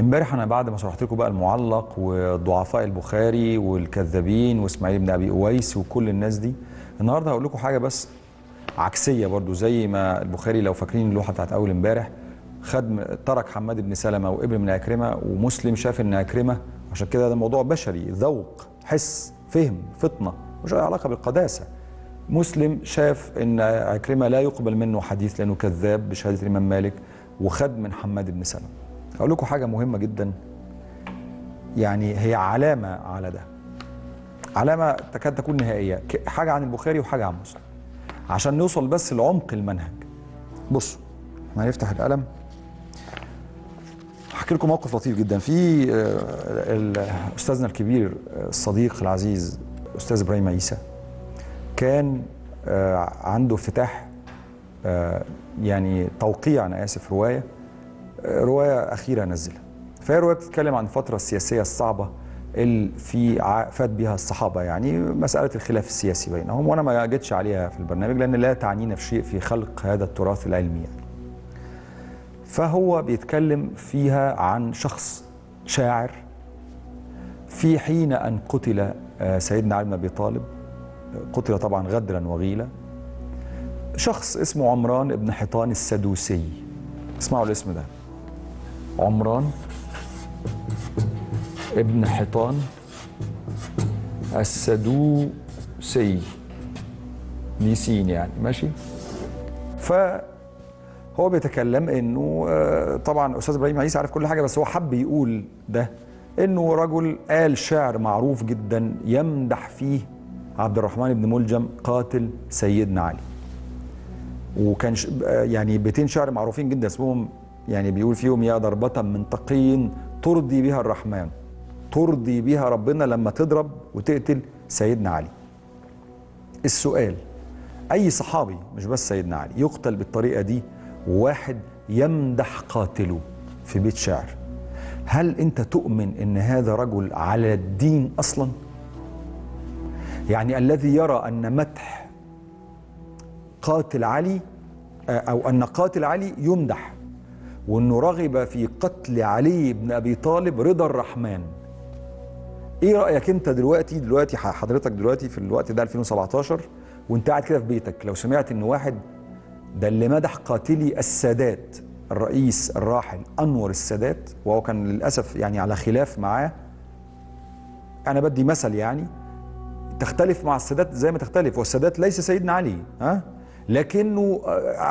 امبارح أنا بعد ما شرحت لكم بقى المعلق وضعفاء البخاري والكذابين واسماعيل بن ابي اويس وكل الناس دي النهارده هقول لكم حاجة بس عكسية برضو زي ما البخاري لو فاكرين اللوحة بتاعت أول امبارح خد ترك حماد بن سلمة وابن من عكرمة ومسلم شاف إن عكرمة عشان كده ده موضوع بشري ذوق حس فهم فطنة مش أي علاقة بالقداسة. مسلم شاف إن عكرمة لا يقبل منه حديث لأنه كذاب بشهادة الإمام مالك وخد من حماد بن سلمة. أقول لكم حاجة مهمة جدا. يعني هي علامة على ده. علامة تكاد تكون نهائية. حاجة عن البخاري وحاجة عن مسلم. عشان نوصل بس لعمق المنهج. بصوا إحنا هنفتح القلم. هحكي لكم موقف لطيف جدا. في أستاذنا الكبير الصديق العزيز أستاذ إبراهيم عيسى. كان عنده افتتاح يعني توقيع أنا آسف رواية. رواية أخيرة نزلها فهي رواية بتتكلم عن الفترة السياسيه الصعبه اللي في فات بها الصحابة. يعني مسألة الخلاف السياسي بينهم وأنا ما جيتش عليها في البرنامج لأن لا تعنينا في شيء في خلق هذا التراث العلمي. يعني. فهو بيتكلم فيها عن شخص شاعر في حين أن قتل سيدنا علي بن أبي طالب. قتل طبعا غدرا وغيلا. شخص اسمه عمران بن حيطان السدوسي. اسمعوا الاسم ده. عمران ابن حيطان السدوسي. دي سين يعني ماشي؟ فهو بيتكلم إنه طبعا أستاذ إبراهيم عيسى عارف كل حاجة بس هو حب يقول ده إنه رجل قال شعر معروف جدا يمدح فيه عبد الرحمن بن ملجم قاتل سيدنا علي. وكان يعني بيتين شعر معروفين جدا اسمهم يعني بيقول فيهم يا ضربة من تقي ترضي بها الرحمن ترضي بها ربنا لما تضرب وتقتل سيدنا علي السؤال أي صحابي مش بس سيدنا علي يقتل بالطريقة دي وواحد يمدح قاتله في بيت شعر هل أنت تؤمن أن هذا رجل على الدين أصلا؟ يعني الذي يرى أن مدح قاتل علي أو أن قاتل علي يمدح وأنه رغب في قتل علي بن أبي طالب رضا الرحمن. إيه رأيك أنت دلوقتي دلوقتي حضرتك دلوقتي في الوقت ده 2017 وأنت قاعد كده في بيتك لو سمعت إن واحد ده اللي مدح قاتلي السادات الرئيس الراحل أنور السادات وهو كان للأسف يعني على خلاف معاه أنا بدي مثل يعني تختلف مع السادات زي ما تختلف والسادات ليس سيدنا علي ها؟ لكنه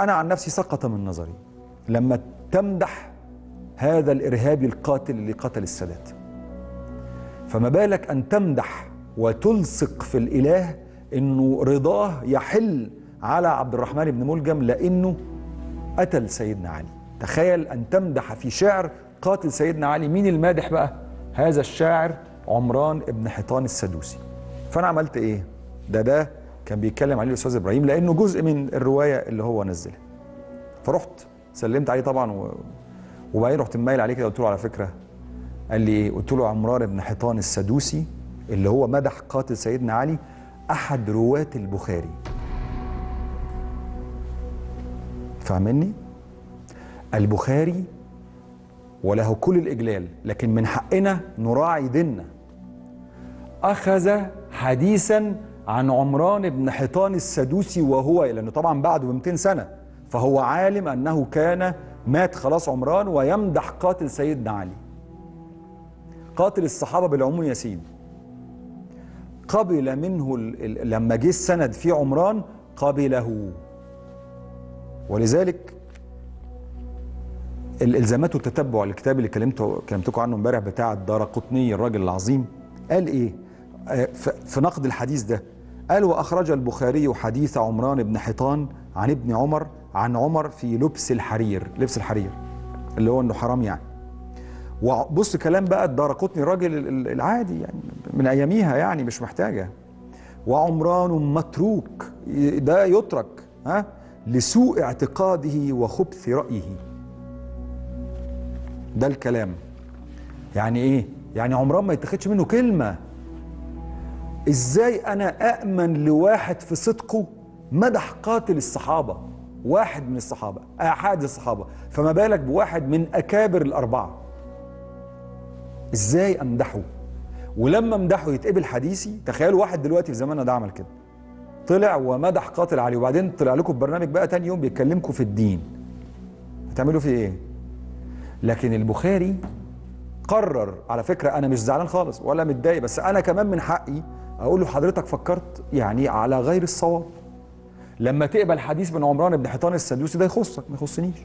أنا عن نفسي سقط من نظري. لما تمدح هذا الإرهابي القاتل اللي قتل السادات. فما بالك أن تمدح وتلصق في الإله إنه رضاه يحل على عبد الرحمن بن ملجم لأنه قتل سيدنا علي. تخيل أن تمدح في شعر قاتل سيدنا علي. مين المادح بقى؟ هذا الشاعر عمران بن حيطان السدوسي. فأنا عملت إيه؟ ده ده كان بيتكلم عليه الأستاذ إبراهيم لأنه جزء من الرواية اللي هو نزلها. فرحت سلمت عليه طبعا و... وبعدين رحت مايل عليه كده قلت له على فكرة قال لي إيه؟ قلت له عمران بن حيطان السدوسي اللي هو مدح قاتل سيدنا علي أحد رواة البخاري. فاهمني؟ البخاري وله كل الإجلال لكن من حقنا نراعي ديننا. أخذ حديثا عن عمران بن حيطان السدوسي وهو لأنه طبعا بعده ب 200 سنة فهو عالم أنه كان مات خلاص عمران ويمدح قاتل سيدنا علي. قاتل الصحابة بالعموم يا سيدي قبل منه لما جه السند في عمران قبله. ولذلك الالزامات والتتبع الكتاب اللي كلمته كلمتكم عنه امبارح بتاع الدار قطني الراجل العظيم قال إيه؟ في نقد الحديث ده قال وأخرج البخاري حديث عمران بن حيطان عن ابن عمر عن عمر في لبس الحرير لبس الحرير اللي هو إنه حرام يعني. وبص كلام بقى الدار قطني الراجل العادي يعني من أياميها يعني مش محتاجة. وعمران متروك ده يترك ها لسوء اعتقاده وخبث رأيه. ده الكلام. يعني إيه؟ يعني عمران ما يتاخدش منه كلمة. إزاي أنا أأمن لواحد في صدقه مدح قاتل الصحابة؟ واحد من الصحابة أحد الصحابة. فما بالك بواحد من أكابر الأربعة؟ إزاي أمدحه؟ ولما أمدحه يتقبل حديثي تخيلوا واحد دلوقتي في زماننا ده عمل كده. طلع ومدح قاتل علي وبعدين طلع لكم في برنامج بقى تاني يوم بيتكلمكم في الدين. هتعملوا فيه إيه؟ لكن البخاري قرر على فكرة أنا مش زعلان خالص ولا متضايق بس أنا كمان من حقي أقول له حضرتك فكرت يعني على غير الصواب. لما تقبل حديث من عمران بن حيطان السدوسي ده يخصك ما يخصنيش.